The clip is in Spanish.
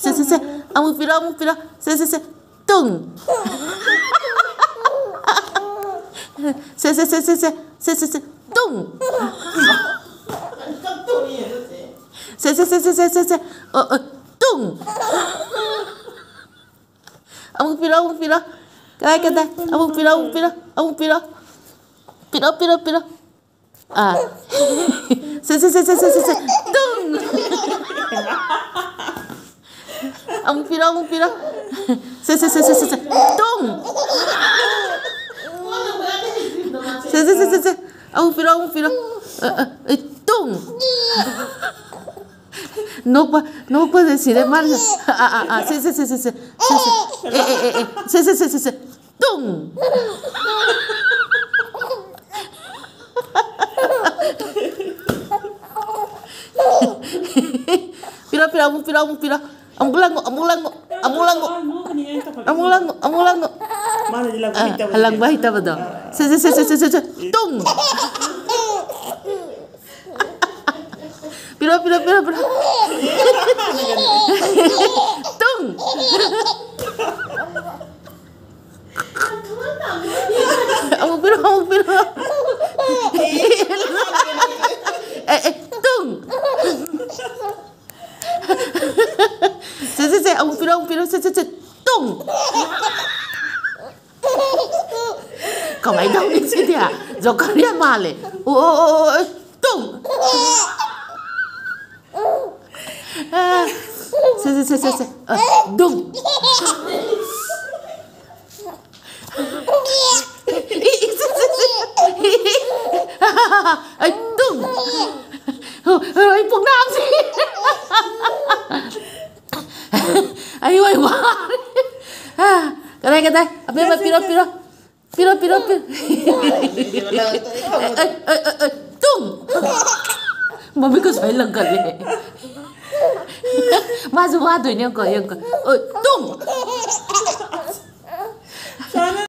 谁谁谁啊我闭了我闭了谁谁谁动谁谁谁谁谁谁动谁谁谁谁谁谁谁谁谁哦哦动啊不闭了不闭了来干杯啊不闭了不闭了啊不闭了闭了闭了啊谁谁谁谁谁谁咚 xe tung ông phi đâu ông phi đâu xe xe xe xe xe xe tung xe xe xe xe xe ông phi đâu ông phi đâu tung Nopa, nopa decir mal. Ah, ah, ah, sí, sí, sí, sí, sí, eh, eh, eh, sí, sí, sí, sí, sí, tung. Pira, pira, among pira, among pira. Amulango, amulango, amulango. Amulango, amulango. Mana jelah kita. Halang bahit apa tu? Ah. Se se se se se se. Tung. Piro piro piro piro. Tung. Amu piro amu piro. Eh eh, eh. eh eh tung. lông phía nó tung có mấy đâu đi chứ à? Rồi con đi mà lại ô ô ô tung se se se se se đùng. Ấy tung ấy phục nam gì? Aí eu igual. Ah, cadê, cadê? A mesma pirou, pirou. Pirou, pirou, pirou. Tum! Mami ko sai lang kali. Masu madu ni ko yung ko. Tum!